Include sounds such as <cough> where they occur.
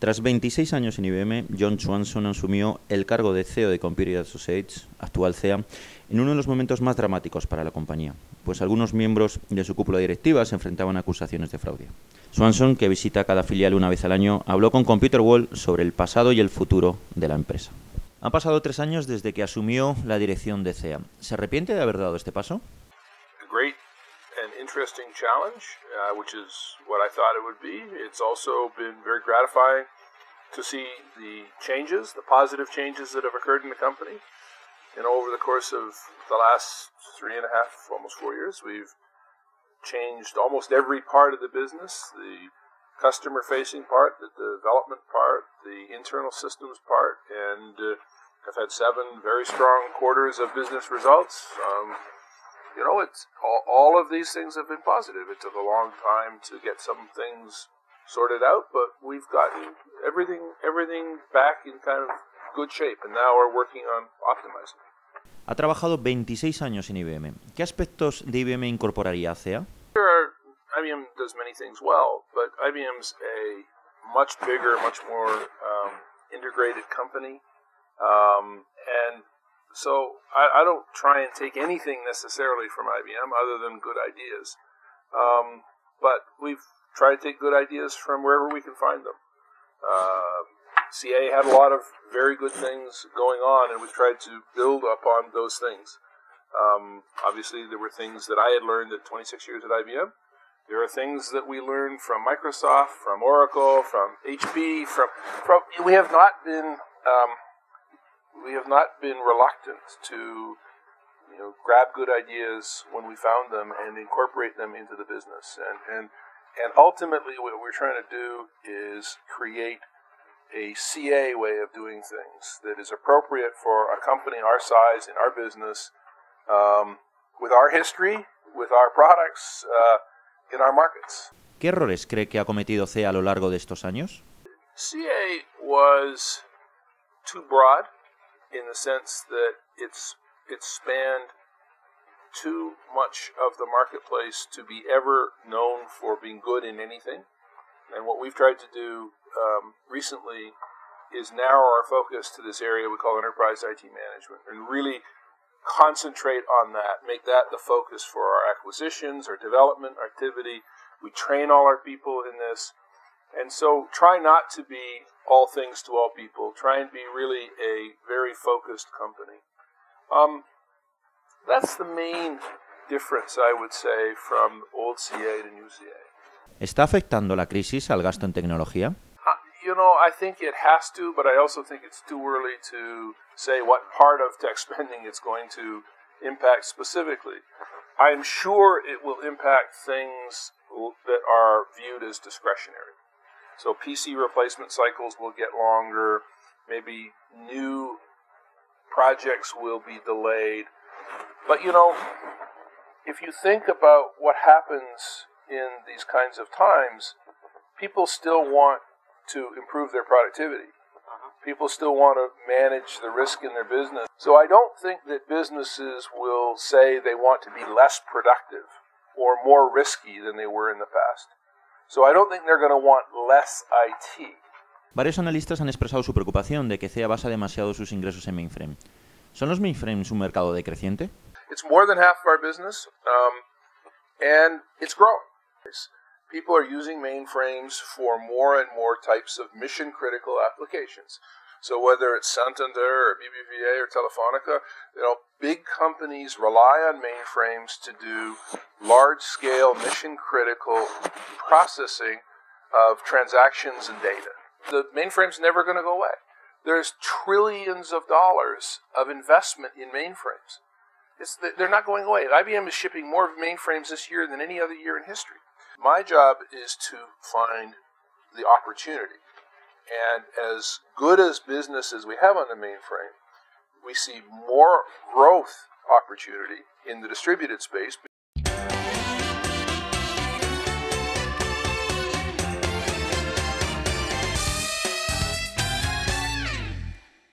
Tras 26 años en IBM, John Swanson asumió el cargo de CEO de Computer Associates, actual CEA, en uno de los momentos más dramáticos para la compañía, pues algunos miembros de su cúpula directiva se enfrentaban a acusaciones de fraude. Swanson, que visita cada filial una vez al año, habló con Computer World sobre el pasado y el futuro de la empresa. Han pasado tres años desde que asumió la dirección de CEA. ¿Se arrepiente de haber dado este paso? great interesting challenge, uh, which is what I thought it would be. It's also been very gratifying to see the changes, the positive changes that have occurred in the company. Know, over the course of the last three and a half, almost four years, we've changed almost every part of the business the customer facing part, the development part, the internal systems part, and uh, I've had seven very strong quarters of business results. Um, you know, it's all, all of these things have been positive. It took a long time to get some things sorted out, but we've gotten everything everything back in kind of good shape, and now we're working on optimizing. Ha trabajado 26 años en IBM. ¿Qué aspectos de IBM incorporaría a CA? There are, IBM does many things well, but IBM's a much bigger, much more um, integrated company. Um, and so I, I, don't try and take anything necessarily from IBM other than good ideas. Um, but we've tried to take good ideas from wherever we can find them. Uh, CA had a lot of very good things going on, and we tried to build upon those things. Um, obviously, there were things that I had learned at 26 years at IBM. There are things that we learned from Microsoft, from Oracle, from HP. From, from we have not been um, we have not been reluctant to you know grab good ideas when we found them and incorporate them into the business. And and and ultimately, what we're trying to do is create a CA way of doing things that is appropriate for a company our size in our business, um, with our history, with our products, uh, in our markets. ¿Qué errores cree que ha cometido CA a lo largo de estos años? CA was too broad in the sense that it's it spanned too much of the marketplace to be ever known for being good in anything. And what we've tried to do um, recently is narrow our focus to this area we call enterprise IT management and really concentrate on that, make that the focus for our acquisitions, our development activity. We train all our people in this. And so try not to be all things to all people. Try and be really a very focused company. Um, that's the main difference, I would say, from old CA to new CA. ¿Está afectando la crisis al gasto en tecnología? You know, I think it has to, but I also think it's too early to say what part of tech <laughs> spending it's going to impact specifically. I'm sure it will impact things that are viewed as discretionary. So PC replacement cycles will get longer, maybe new projects will be delayed. But you know, if you think about what happens in these kinds of times, people still want to improve their productivity. Uh-huh. People still want to manage the risk in their business. So I don't think that businesses will say they want to be less productive or more risky than they were in the past. So I don't think they're going to want less IT. Varios analistas han expresado su preocupación de que CA basa demasiado sus ingresos en mainframe. ¿Son los mainframes un mercado decreciente? It's more than half of our business, um, and it's growing. People are using mainframes for more and more types of mission critical applications. So whether it's Santander or BBVA or Telefonica, you know, big companies rely on mainframes to do large scale mission critical processing of transactions and data. The mainframe's never going to go away. There's trillions of dollars of investment in mainframes. It's, they're not going away. IBM is shipping more mainframes this year than any other year in history. My job is to find the opportunity. And as good as business as we have on the mainframe, we see more growth opportunity in the distributed space